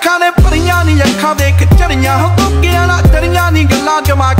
ਅੱਖਾਂ ਨੇ ਭਰੀਆਂ ਨਹੀਂ ਅੱਖਾਂ ਦੇਖ ਚੜੀਆਂ ਹੋ ਕੋਕਿਆਂ ਨਾਲ ਚੜੀਆਂ ਨਹੀਂ ਗੱਲਾਂ ਜਮਾ